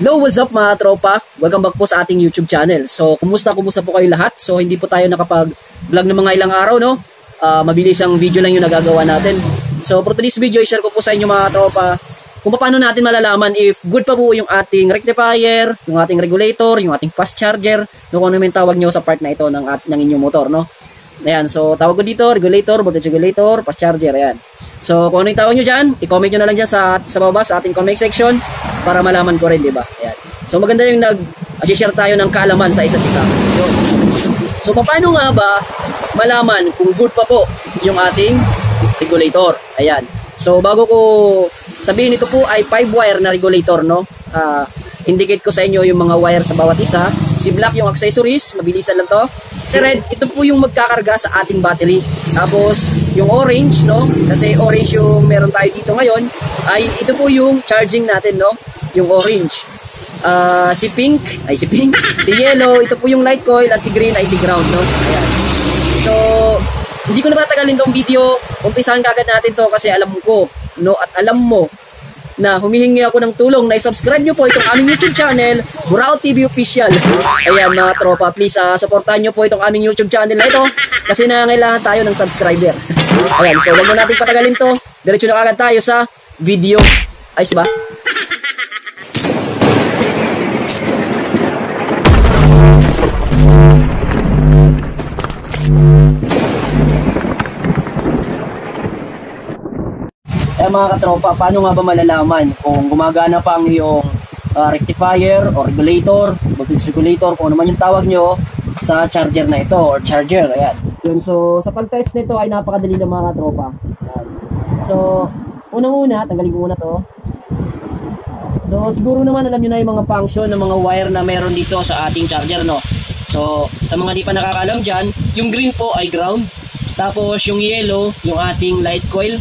Hello, what's up mga tropa? Welcome back po sa ating YouTube channel. So, kumusta, kumusta po kayo lahat? So, hindi po tayo nakapag-vlog ng mga ilang araw, no? Uh, mabilis ang video lang yung nagagawa natin. So, for today's video, i-share ko po sa inyo mga tropa kung paano natin malalaman if good pa po yung ating rectifier, yung ating regulator, yung ating fast charger, no, kung ano yung tawag nyo sa part na ito ng, at, ng inyong motor, no? Ayan, so tawag ko dito, regulator, voltage regulator, fast charger, ayan. So, kung ano yung tawag nyo dyan, i-comment nyo na lang dyan sa, sa baba sa ating comment section para malaman ko rin, di ba? Ayan. So, maganda yung nag-share tayo ng kaalaman sa isa't isa. So, paano nga ba malaman kung good pa po yung ating regulator? Ayan. So, bago ko sabihin ito po ay 5 wire na regulator, no? Uh, indicate ko sa inyo yung mga wire sa bawat isa. Si black yung accessories, mabilisan lang to. Si red, ito po yung magkakarga sa ating battery. Tapos, yung orange, no? Kasi orange yung meron tayo dito ngayon, ay ito po yung charging natin, no? Yung orange. Uh, si pink, ay si pink. Si yellow, ito po yung light coil. At si green ay si ground, no? Ayan. So, hindi ko na matagalin tong video. Umpisahan kagad natin to kasi alam ko, no? At alam mo na humihingi ako ng tulong na i-subscribe nyo po itong aming YouTube channel, Burao TV Official. Ayan mga tropa, please uh, supportahan nyo po itong aming YouTube channel na ito kasi nangangailangan tayo ng subscriber. Ayan, so wag mo natin patagalin to. Diretso na kagad tayo sa video. Ayos ba? Mga katropa, paano nga ba malalaman kung gumagana pa ang iyong uh, rectifier or regulator, voltage regulator, kung ano man yung tawag nyo sa charger na ito or charger, ayan. Yun, so sa pag-test nito ay napakadali ng mga katropa. So, unang-una, tanggalin ko muna to. So, siguro naman alam nyo na yung mga function ng mga wire na meron dito sa ating charger, no? So, sa mga di pa nakakaalam dyan, yung green po ay ground. Tapos, yung yellow, yung ating light coil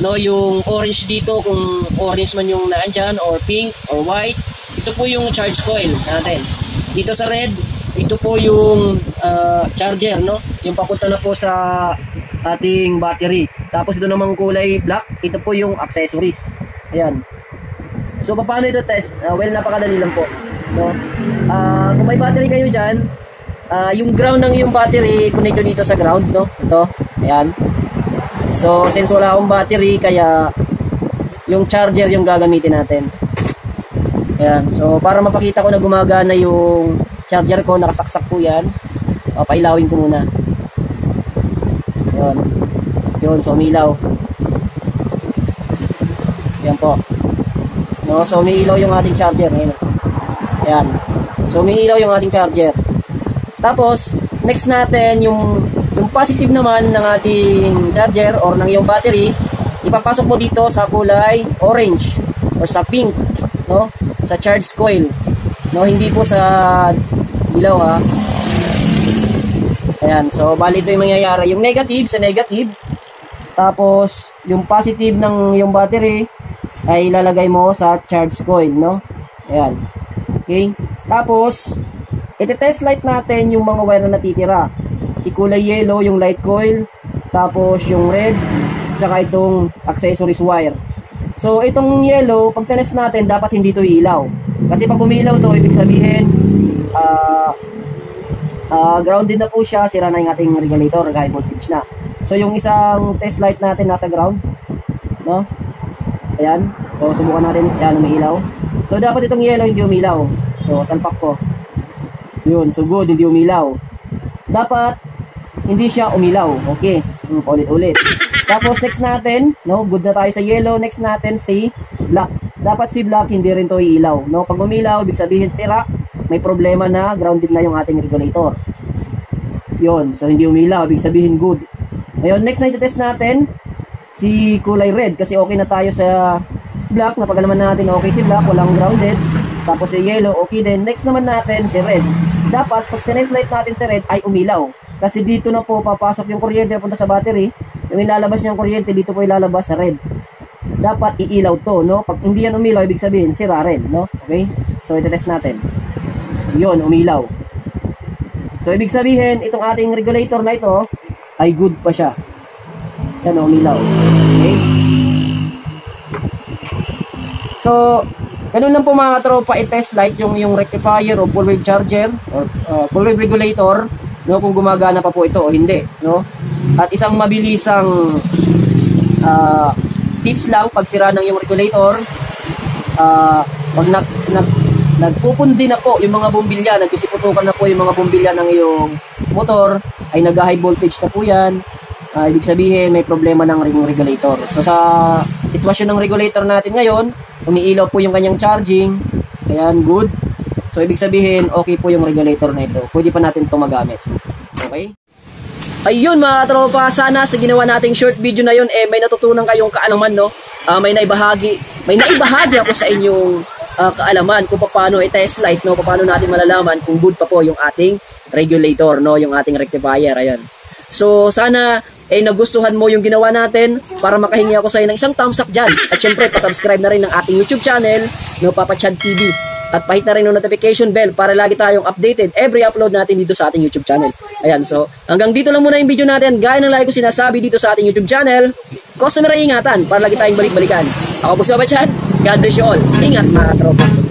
no yung orange dito kung orange man yung naandyan or pink or white ito po yung charge coil natin. Dito sa red ito po yung uh, charger no? Yung papunta na po sa ating battery. Tapos ito namang kulay black ito po yung accessories. Ayan. So paano ito test? Uh, well napakadali lang po no? Uh, kung may battery kayo dyan uh, yung ground ng yung battery connect dito sa ground no? Ito. Ayan So, since wala akong battery, kaya yung charger yung gagamitin natin. Ayan. So, para mapakita ko na gumagana yung charger ko, nakasaksak po yan. O, pailawin ko muna. Yun. Yun, so umilaw. Yan po. No, so umiilaw yung ating charger. Ayan. Ayan. So umiilaw yung ating charger. Tapos, next natin yung positive naman ng ating charger or ng iyong battery, ipapasok mo dito sa kulay orange or sa pink, no? Sa charge coil. No, hindi po sa dilaw ha. Ayan, so bali ito yung mangyayari. Yung negative sa negative, tapos yung positive ng yung battery ay ilalagay mo sa charge coil, no? Ayan. Okay? Tapos, iti-test light natin yung mga wire na natitira si kulay yellow yung light coil tapos yung red tsaka itong accessories wire. So itong yellow pag tinest natin dapat hindi to ilaw. Kasi pag umilaw to ibig sabihin uh, uh, grounded na po siya sira na yung ating regulator high voltage na. So yung isang test light natin nasa ground no? Ayan. So subukan natin ayan umiilaw so dapat itong yellow hindi umilaw. So salpak ko yun so good hindi umilaw. Dapat hindi siya umilaw. Okay, ulit-ulit. Tapos next natin, no, good na tayo sa yellow. Next natin si black. Dapat si black hindi rin to iilaw. No, pag umilaw, ibig sabihin sira, may problema na grounded na yung ating regulator. Yon, so hindi umilaw, ibig sabihin good. Ngayon, next na test natin si kulay red kasi okay na tayo sa black. Napagalaman natin okay si black, walang grounded. Tapos si yellow, okay din. Next naman natin si red. Dapat pag tinest light natin si red ay umilaw. Kasi dito na po papasok yung kuryente punta sa battery. Yung ilalabas niyang kuryente dito po ilalabas sa red. Dapat iilaw to, no? Pag hindi yan umilaw, ibig sabihin sira red, no? Okay? So ite-test natin. Yun, umilaw. So ibig sabihin, itong ating regulator na ito ay good pa siya. Yan, umilaw. Okay? So, Ganun lang po mga tropa, i-test light yung yung rectifier o full wave charger or uh, full wave regulator no kung gumagana pa po ito o hindi no? At isang mabilisang uh, tips lang pag sira ng yung regulator uh, pag nag, nag nagpupundi na po yung mga bumbilya nagkisiputukan na po yung mga bumbilya ng iyong motor ay nag-high voltage na po yan. Uh, ibig sabihin may problema ng ring regulator. So sa sitwasyon ng regulator natin ngayon umiilaw po yung kanyang charging. Ayan good so ibig sabihin okay po yung regulator na ito pwede pa natin ito magamit okay Ayun mga tropa, sana sa ginawa nating short video na yun, eh may natutunan kayong kaalaman, no? Uh, may naibahagi, may naibahagi ako sa inyong uh, kaalaman kung paano i-test light, no? Paano natin malalaman kung good pa po yung ating regulator, no? Yung ating rectifier, ayan. So, sana eh nagustuhan mo yung ginawa natin para makahingi ako sa iyo ng isang thumbs up dyan. At syempre, pasubscribe na rin ng ating YouTube channel, no, Papa Chad TV. At pahit na rin ng notification bell para lagi tayong updated every upload natin dito sa ating YouTube channel. Ayan, so hanggang dito lang muna yung video natin. Gaya ng lagi ko sinasabi dito sa ating YouTube channel, customer ingatan para lagi tayong balik-balikan. Ako po si Papa Chad. God bless you all. Ingat mga tropa.